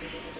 Thank you.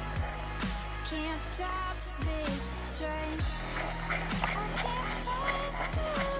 can't stop this train. I can't fight this.